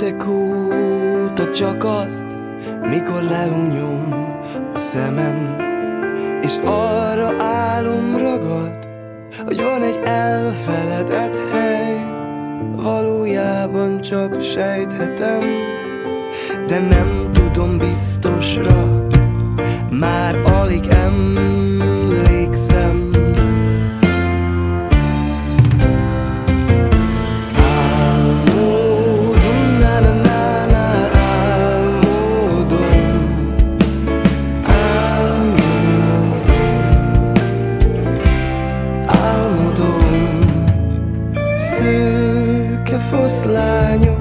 hetek óta csak azt, mikor lehunyom a szemem, és arra álom ragad, hogy van egy elfeledett hely, valójában csak sejthetem, de nem tudom biztosra, fosse lá nenhum.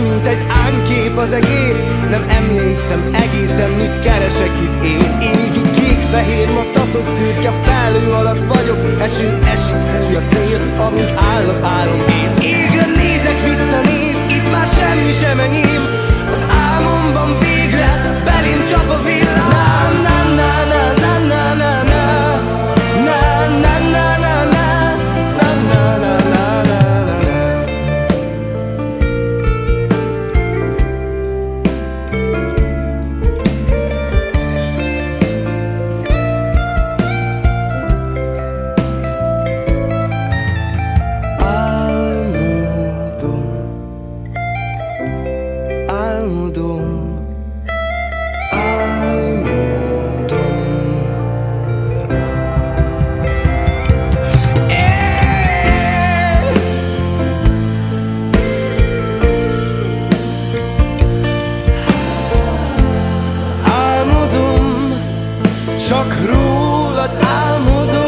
Mint egy ánykép az egész. Nem emlékszem egészen, mit keresek itt én. Égi kék, fehér, ma szatos szürke Felő alatt vagyok, eső esik, fúj a szél Amint állok, állom én. Égre nézek, visszanéz, csak rólad álmodom